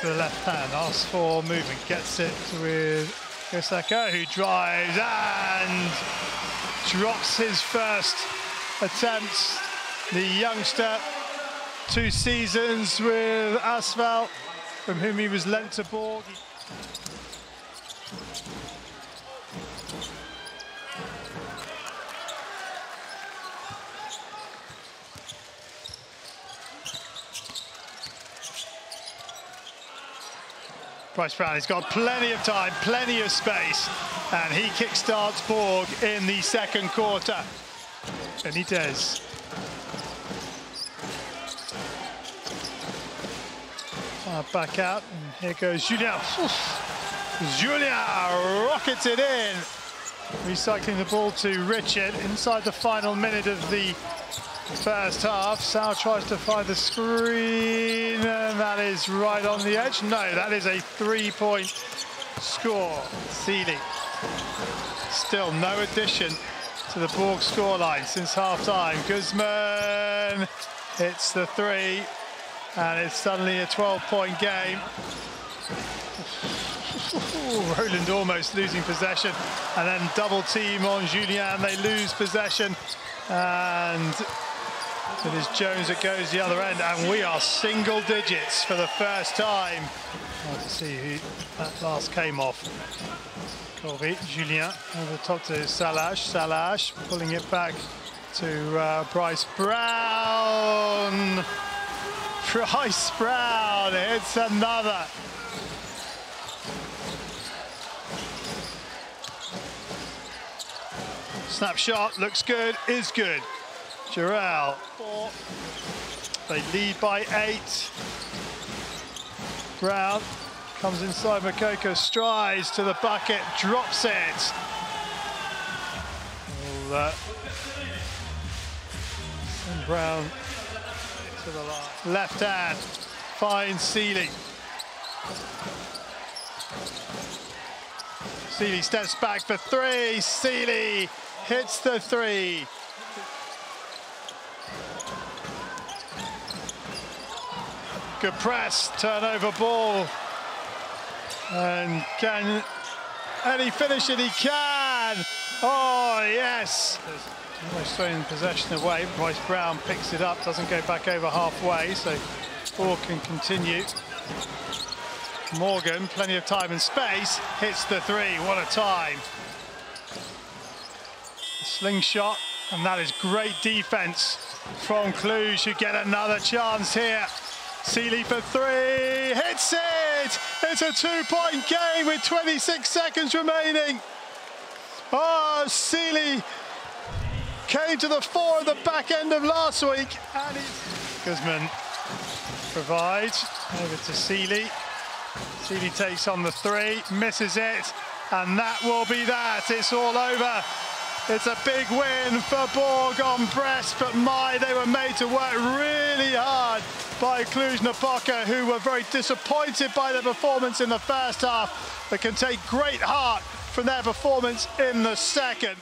to the left hand, asks for movement, gets it with Osaka, who drives and drops his first attempt. The youngster, two seasons with ASVEL, from whom he was lent to Bourg. Bryce Brown, he's got plenty of time, plenty of space, and he kickstarts Bourg in the second quarter. Benitez. Uh, back out, and here goes Julien. Julien rockets it in. Recycling the ball to Richard inside the final minute of the first half. Sal tries to find the screen, and that is right on the edge. No, that is a three-point score. Sealy. Still no addition to the Bourg scoreline since half-time. Guzman hits the three, and it's suddenly a 12-point game. Roland almost losing possession, and then double team on Julien. They lose possession, and it is Jones that goes the other end, and we are single digits for the first time. Hard to see who that last came off. Colby, Julien over the top to Salash. Salash pulling it back to uh, Bryce Brown. Bryce Brown hits another. Snapshot looks good, is good. Jarrell. They lead by eight. Brown comes inside Makoko, strides to the bucket, drops it. All that. And Brown to the line. Left hand, finds Sealy. Sealy steps back for three. Sealy hits the three. Good press, turnover ball. And can he finish it? He can! Oh, yes! Almost throwing possession away. Bryce Brown picks it up, doesn't go back over halfway, so Bourg can continue. Morgan, plenty of time and space, hits the three. What a time. Slingshot, and that is great defense from Cluj, who get another chance here. Sealy for three, hits it! It's a two-point game with 26 seconds remaining. Oh, Sealy came to the fore at the back end of last week. And Guzman provides over to Sealy. Sealy takes on the three, misses it, and that will be that. It's all over. It's a big win for Bourg en Bresse, but my, they were made to work really hard by Cluj-Napoca, who were very disappointed by their performance in the first half, but can take great heart from their performance in the second.